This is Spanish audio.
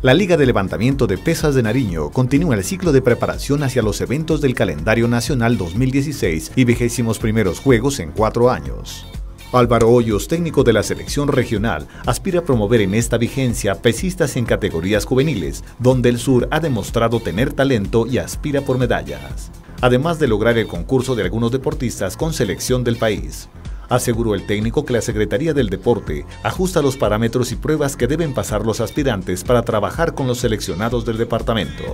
La Liga de Levantamiento de Pesas de Nariño continúa el ciclo de preparación hacia los eventos del calendario nacional 2016 y vigésimos primeros Juegos en cuatro años. Álvaro Hoyos, técnico de la selección regional, aspira a promover en esta vigencia pesistas en categorías juveniles, donde el sur ha demostrado tener talento y aspira por medallas, además de lograr el concurso de algunos deportistas con selección del país. Aseguró el técnico que la Secretaría del Deporte ajusta los parámetros y pruebas que deben pasar los aspirantes para trabajar con los seleccionados del departamento.